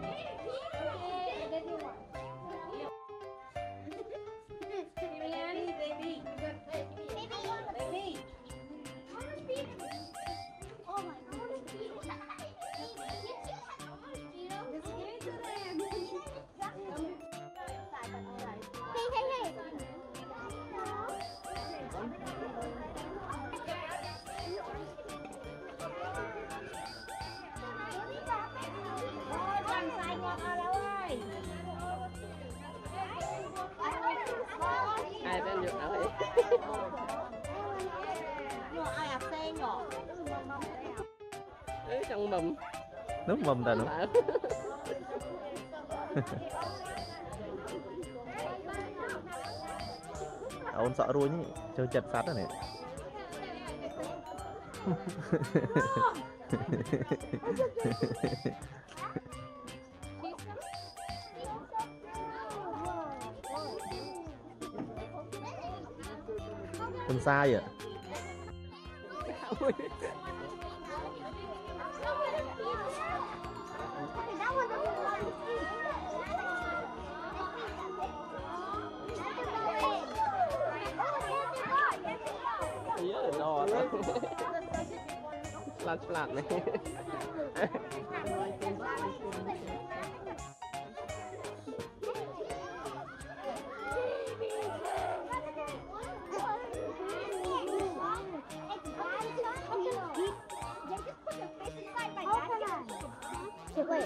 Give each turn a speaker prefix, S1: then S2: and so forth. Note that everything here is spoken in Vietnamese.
S1: Hey, cool.
S2: Ê, trong mầm
S3: Nước mầm ta nữa. Ông à, sợ ruồi nhỉ, chơi chặt sát rồi này.
S2: đò đó. Lạt lạt này.
S1: 机会。